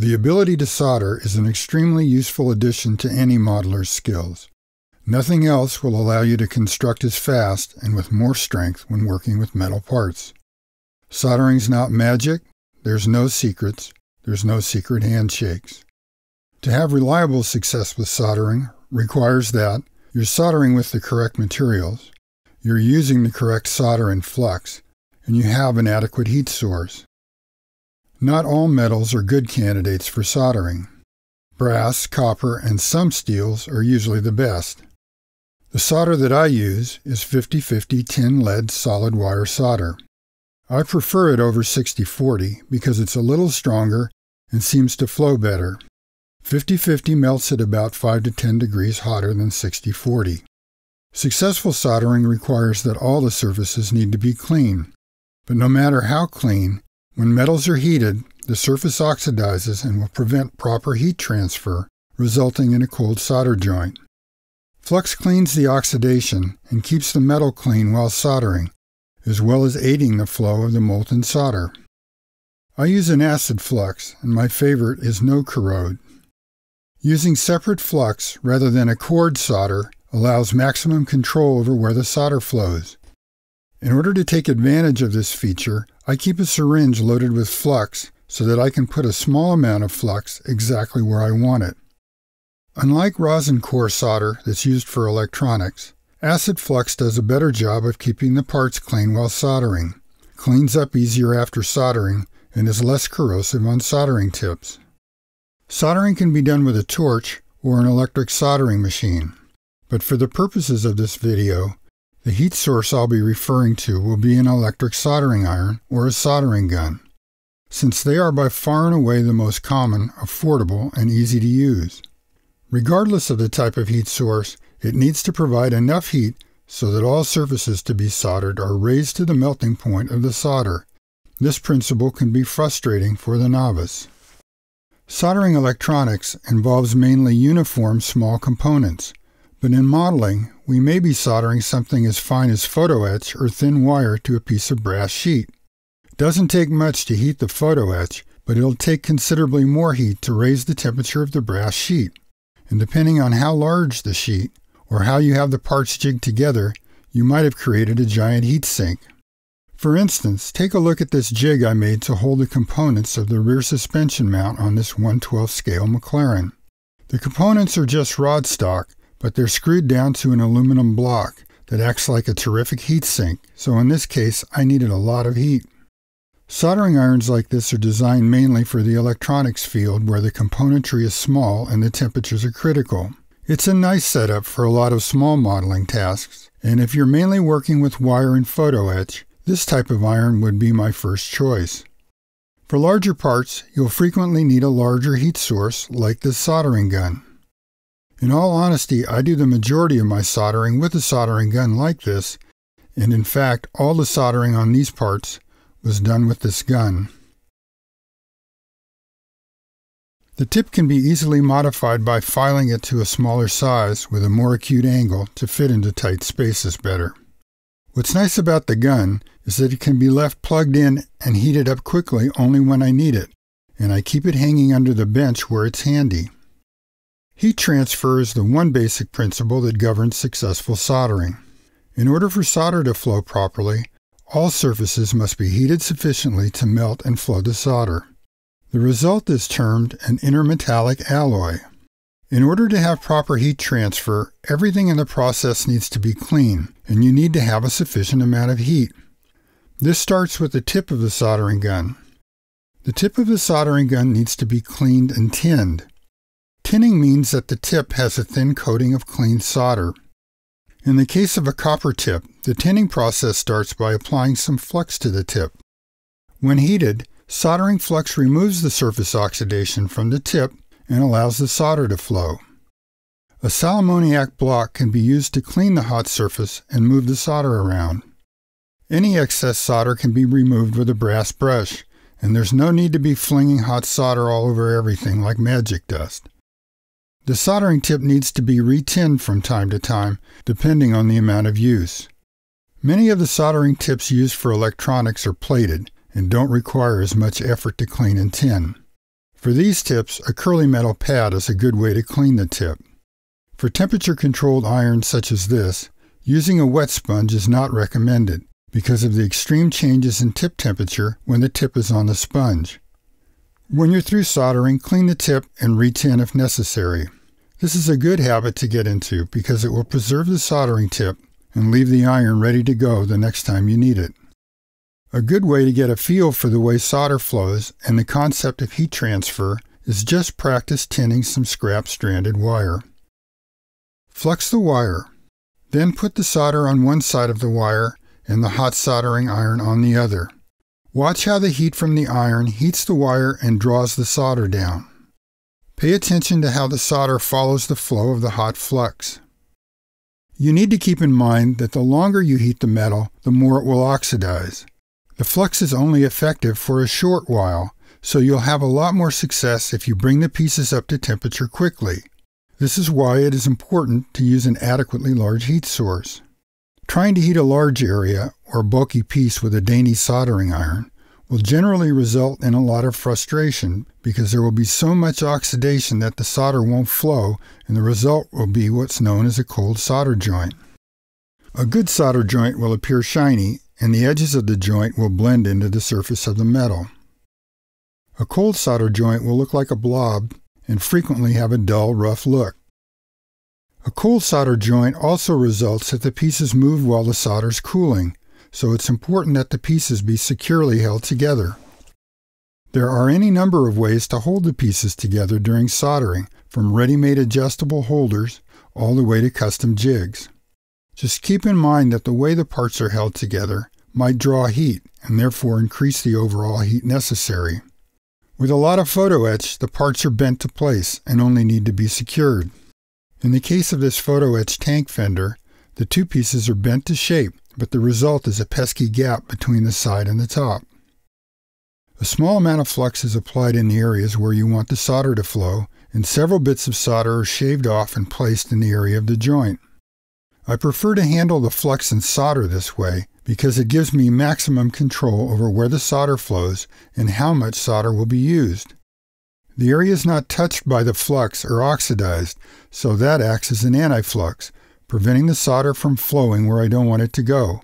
The ability to solder is an extremely useful addition to any modeler's skills. Nothing else will allow you to construct as fast and with more strength when working with metal parts. Soldering's not magic, there's no secrets, there's no secret handshakes. To have reliable success with soldering requires that you're soldering with the correct materials, you're using the correct solder and flux, and you have an adequate heat source. Not all metals are good candidates for soldering. Brass, copper, and some steels are usually the best. The solder that I use is 50-50 tin lead solid wire solder. I prefer it over 60-40 because it's a little stronger and seems to flow better. 50-50 melts at about 5 to 10 degrees hotter than 60-40. Successful soldering requires that all the surfaces need to be clean. But no matter how clean, when metals are heated, the surface oxidizes and will prevent proper heat transfer, resulting in a cold solder joint. Flux cleans the oxidation and keeps the metal clean while soldering, as well as aiding the flow of the molten solder. I use an acid flux, and my favorite is Nokorode. Using separate flux rather than a cored solder allows maximum control over where the solder flows. In order to take advantage of this feature, I keep a syringe loaded with flux so that I can put a small amount of flux exactly where I want it. Unlike rosin core solder that's used for electronics, acid flux does a better job of keeping the parts clean while soldering, cleans up easier after soldering, and is less corrosive on soldering tips. Soldering can be done with a torch or an electric soldering machine, but for the purposes of this video, the heat source I'll be referring to will be an electric soldering iron or a soldering gun, since they are by far and away the most common, affordable, and easy to use. Regardless of the type of heat source, it needs to provide enough heat so that all surfaces to be soldered are raised to the melting point of the solder. This principle can be frustrating for the novice. Soldering electronics involves mainly uniform small components, but in modeling, we may be soldering something as fine as photo etch or thin wire to a piece of brass sheet. It doesn't take much to heat the photo etch, but it'll take considerably more heat to raise the temperature of the brass sheet. And depending on how large the sheet, or how you have the parts jigged together, you might have created a giant heat sink. For instance, take a look at this jig I made to hold the components of the rear suspension mount on this 112 scale McLaren. The components are just rod stock, but they're screwed down to an aluminum block that acts like a terrific heat sink, so in this case I needed a lot of heat. Soldering irons like this are designed mainly for the electronics field where the componentry is small and the temperatures are critical. It's a nice setup for a lot of small modeling tasks, and if you're mainly working with wire and photo etch, this type of iron would be my first choice. For larger parts, you'll frequently need a larger heat source like this soldering gun. In all honesty, I do the majority of my soldering with a soldering gun like this, and in fact, all the soldering on these parts was done with this gun. The tip can be easily modified by filing it to a smaller size with a more acute angle to fit into tight spaces better. What's nice about the gun is that it can be left plugged in and heated up quickly only when I need it, and I keep it hanging under the bench where it's handy. Heat transfer is the one basic principle that governs successful soldering. In order for solder to flow properly, all surfaces must be heated sufficiently to melt and flow the solder. The result is termed an intermetallic alloy. In order to have proper heat transfer, everything in the process needs to be clean, and you need to have a sufficient amount of heat. This starts with the tip of the soldering gun. The tip of the soldering gun needs to be cleaned and tinned. Tinning means that the tip has a thin coating of clean solder. In the case of a copper tip, the tinning process starts by applying some flux to the tip. When heated, soldering flux removes the surface oxidation from the tip and allows the solder to flow. A sal ammoniac block can be used to clean the hot surface and move the solder around. Any excess solder can be removed with a brass brush, and there's no need to be flinging hot solder all over everything like magic dust. The soldering tip needs to be retinned from time to time, depending on the amount of use. Many of the soldering tips used for electronics are plated and don't require as much effort to clean and tin. For these tips, a curly metal pad is a good way to clean the tip. For temperature controlled irons such as this, using a wet sponge is not recommended because of the extreme changes in tip temperature when the tip is on the sponge. When you're through soldering, clean the tip and retin if necessary. This is a good habit to get into because it will preserve the soldering tip and leave the iron ready to go the next time you need it. A good way to get a feel for the way solder flows and the concept of heat transfer is just practice tinning some scrap stranded wire. Flux the wire. Then put the solder on one side of the wire and the hot soldering iron on the other. Watch how the heat from the iron heats the wire and draws the solder down. Pay attention to how the solder follows the flow of the hot flux. You need to keep in mind that the longer you heat the metal, the more it will oxidize. The flux is only effective for a short while, so you'll have a lot more success if you bring the pieces up to temperature quickly. This is why it is important to use an adequately large heat source. Trying to heat a large area or bulky piece with a dainty soldering iron will generally result in a lot of frustration because there will be so much oxidation that the solder won't flow and the result will be what's known as a cold solder joint. A good solder joint will appear shiny and the edges of the joint will blend into the surface of the metal. A cold solder joint will look like a blob and frequently have a dull, rough look. A cold solder joint also results if the pieces move while the solder is cooling, so it's important that the pieces be securely held together. There are any number of ways to hold the pieces together during soldering, from ready-made adjustable holders all the way to custom jigs. Just keep in mind that the way the parts are held together might draw heat and therefore increase the overall heat necessary. With a lot of photo etch, the parts are bent to place and only need to be secured. In the case of this photo etch tank fender, the two pieces are bent to shape, but the result is a pesky gap between the side and the top. A small amount of flux is applied in the areas where you want the solder to flow, and several bits of solder are shaved off and placed in the area of the joint. I prefer to handle the flux and solder this way because it gives me maximum control over where the solder flows and how much solder will be used. The areas not touched by the flux are oxidized, so that acts as an antiflux, preventing the solder from flowing where I don't want it to go.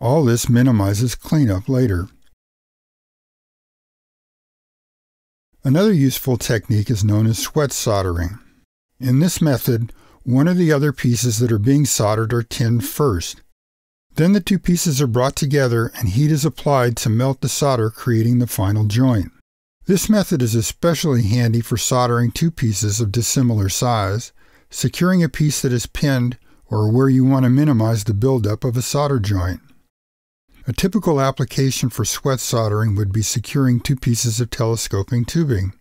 All this minimizes cleanup later. Another useful technique is known as sweat soldering. In this method, one of the other pieces that are being soldered are tinned first. Then the two pieces are brought together and heat is applied to melt the solder creating the final joint. This method is especially handy for soldering two pieces of dissimilar size, securing a piece that is pinned, or where you want to minimize the buildup of a solder joint. A typical application for sweat soldering would be securing two pieces of telescoping tubing.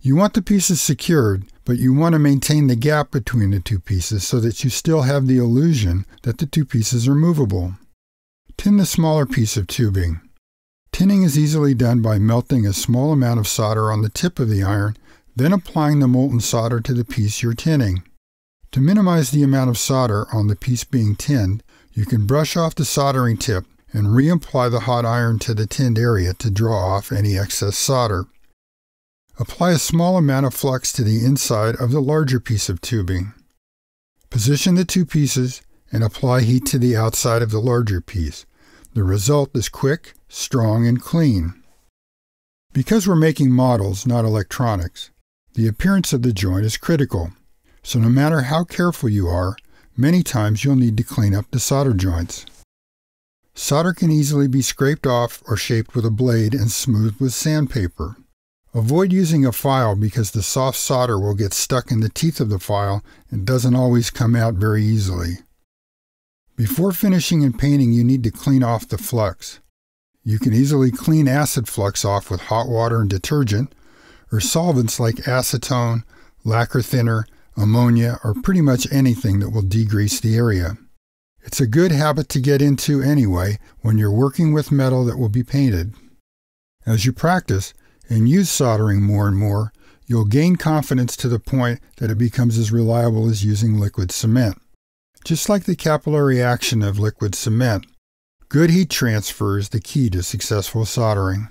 You want the pieces secured, but you want to maintain the gap between the two pieces so that you still have the illusion that the two pieces are movable. Tin the smaller piece of tubing. Tinning is easily done by melting a small amount of solder on the tip of the iron, then applying the molten solder to the piece you're tinning. To minimize the amount of solder on the piece being tinned, you can brush off the soldering tip and reapply the hot iron to the tinned area to draw off any excess solder. Apply a small amount of flux to the inside of the larger piece of tubing. Position the two pieces and apply heat to the outside of the larger piece. The result is quick, strong, and clean. Because we're making models, not electronics, the appearance of the joint is critical. So no matter how careful you are, many times you'll need to clean up the solder joints. Solder can easily be scraped off or shaped with a blade and smoothed with sandpaper. Avoid using a file because the soft solder will get stuck in the teeth of the file and doesn't always come out very easily. Before finishing and painting, you need to clean off the flux. You can easily clean acid flux off with hot water and detergent, or solvents like acetone, lacquer thinner, ammonia, or pretty much anything that will degrease the area. It's a good habit to get into anyway when you're working with metal that will be painted. As you practice and use soldering more and more, you'll gain confidence to the point that it becomes as reliable as using liquid cement. Just like the capillary action of liquid cement, good heat transfer is the key to successful soldering.